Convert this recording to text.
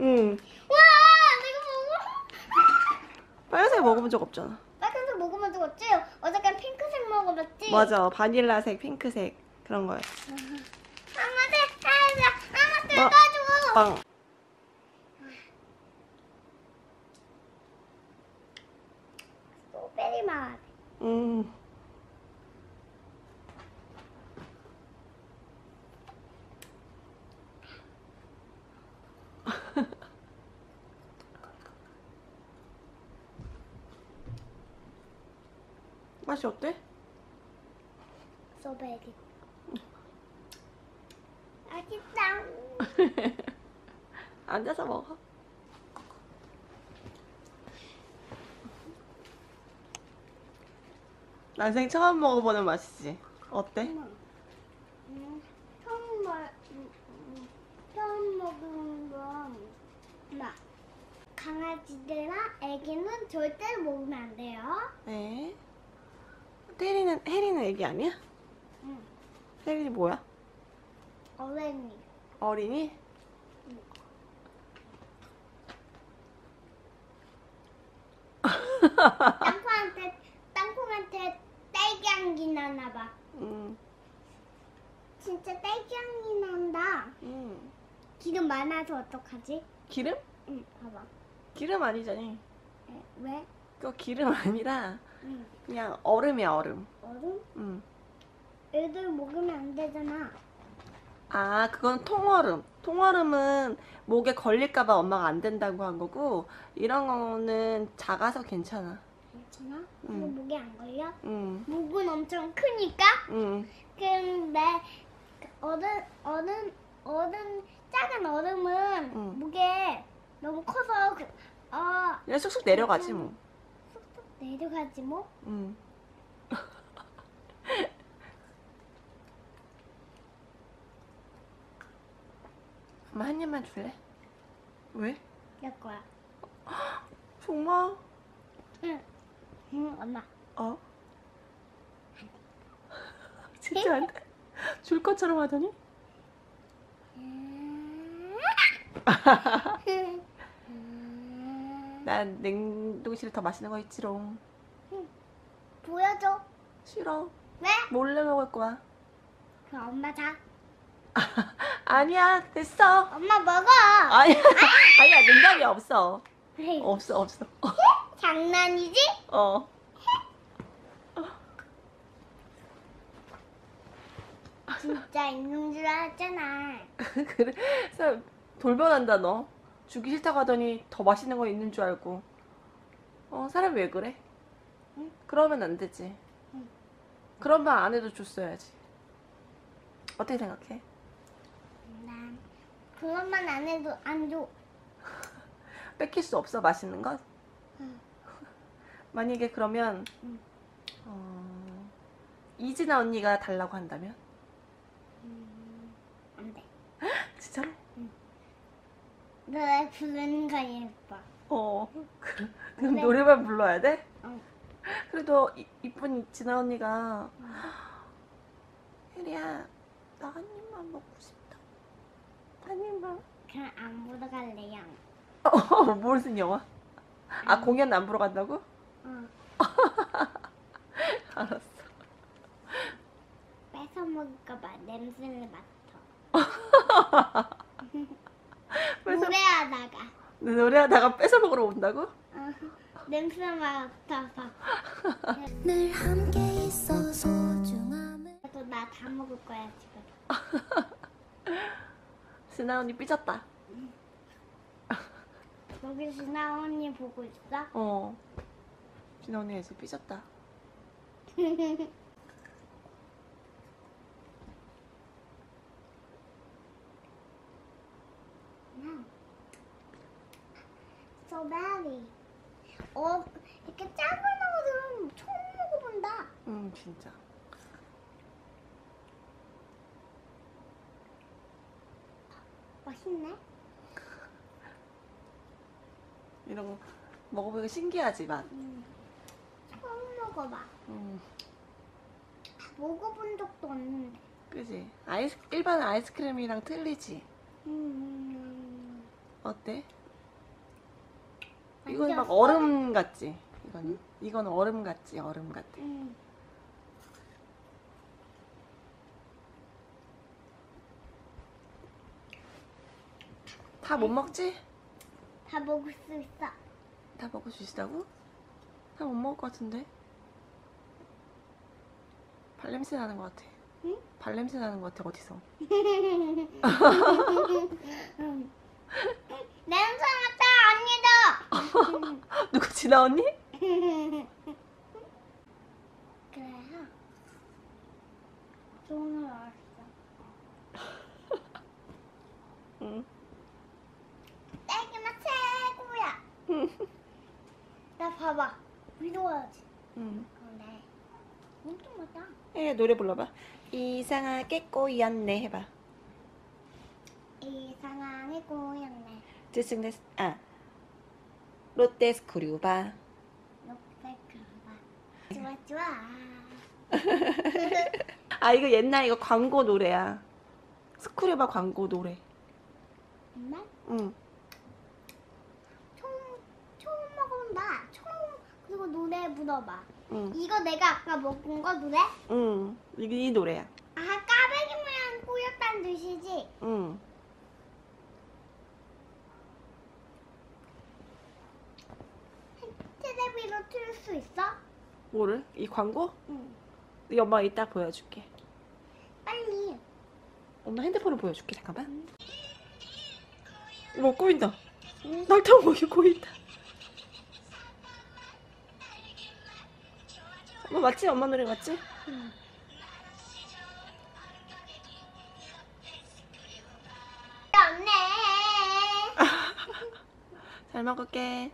응. 와, 내가 먹어. 빨간색 먹어본 적 없잖아. 빨간색 먹으면 죽었지? 어저께 핑크색 먹어봤지? 맞아. 바닐라색, 핑크색 그런 거야. 아마들, 뭐? 아마들 가지고. 빵. 스트로베리 맛. 음. 맛이 어때? 스트로베리. 맛있다. 앉아서 먹어. 난생 처음 먹어보는 맛이지. 어때? 음, 처음 먹, 음, 음, 처음. 강아지들이나 애기는 절대로 먹으면 안 돼요. 네. 혜리는 혜리는 애기 아니야? 응. 혜리 뭐야? 어른이. 어린이? 땅콩한테 땅콩한테 딸기 향기 나나 봐. 음, 진짜 딸기 향기 난다. 음. 기름 많아서 어떡하지? 기름? 응, 봐봐. 기름 아니잖니. 에, 왜? 그거 기름 아니라 응. 그냥 얼음이야 얼음. 얼음? 음. 애들 먹으면 안 되잖아. 아, 그건 통얼음. 통얼음은 목에 걸릴까봐 엄마가 안 된다고 한 거고, 이런 거는 작아서 괜찮아. 괜찮아? 응. 목에 안 걸려? 응, 목은 엄청 크니까. 응, 근데 어른 어른 어른 작은 얼음은 응. 목에 너무 커서 그, 어 그냥 쑥쑥 내려가지 뭐. 내려가지 뭐. 응. 엄마 한 입만 줄래? 왜? 내 거야. 정말? 응. 응, 엄마. 어? 진짜 안 돼? 줄 것처럼 하더니? 난 냉동실에 더 맛있는 거 있지롱. 보여줘. 싫어. 왜? 몰래 먹을 거야. 그럼 엄마 자. 아니야, 됐어. 엄마 먹어. 아니야, 아니야, 농담이 없어. 없어, 없어. 장난이지? 어. 진짜 있는 줄 알았잖아. 그래서 돌변한다, 너. 주기 싫다고 하더니 더 맛있는 거 있는 줄 알고. 어, 사람 왜 그래? 응? 그러면 안 되지. 응. 그런 말 안 해도 줬어야지. 어떻게 생각해? 난 그것만 안 해도 안 줘. 뺏길 수 없어, 맛있는 것? 응. 만약에 그러면, 응. 어, 이진아 언니가 달라고 한다면? 음, 안 돼. 진짜로? 노래 부르는 거 예뻐. 어. 그- 그럼 네. 노래만 불러야 돼? 응. 그래도 이, 이쁜 진아 언니가 혜리야 나 한 입만 먹고 싶다 한 입만 그냥 안 보러 갈래요. 어, 무슨 영화? 아 공연 안 보러 간다고? 응. 알았어 뺏어 먹을까 봐 냄새를 맡아. 노래하다가. 노래하다가 뺏어 먹으러 온다고? 어, 냄새 맡아서. 늘 함께 있어 소중함을. 그래도 나다 먹을 거야 지금. 진아 언니 삐졌다. 여기 진아 언니 보고 있어? 어. 진아 언니가 이제 삐졌다 소베리. 어 이렇게 작은 얼음 처음 먹어본다. 응 진짜 맛있네. 이런 거 먹어보니까 신기하지 맛 음, 처음 먹어봐. 음, 먹어본 적도 없는데. 그지? 아이스, 일반 아이스크림이랑 틀리지? 음, 어때? 이건 막 얼음 같지? 이거는? 이건 얼음 같지? 얼음 같아. 응. 다못 먹지? 다 먹을 수 있어. 다 먹을 수 있다고? 다 못 먹을 것 같은데? 발냄새 나는 것 같아. 응? 발냄새 나는 것 같아, 어디서? 냄새 맡아 언니도. 누구 지나 언니? 그래요. 오늘 알았어. 응. 딸기맛 최고야. 나 봐봐. 위로 와야지. 응. 근데 엄청 맞아. 에 노래 불러봐. 이상하게 꼬였네 해봐. 이상하게 꼬였네. 드승데스 아 롯데 스크류바. 녹색그바 좋아 좋아. 아 이거 옛날 이거 광고 노래야. 스크류바 광고 노래. 정말? 응. 총, 총 먹어본다. 총, 그리고 노래 물어봐. 응. 이거 내가 아까 먹은 거 노래? 응. 이게 이 노래야. 아, 까베기 모양 꼬였다는 뜻이지? 응. 테레비로 틀 수 있어? 뭐를? 이 광고? 응. 이 엄마 이따 보여줄게. 빨리. 엄마 핸드폰을 보여줄게 잠깐만. 뭐 꼬인다. 날타고 먹이 꼬인다. 엄마 맞지? 엄마 노래 맞지? 응. 잘 먹을게.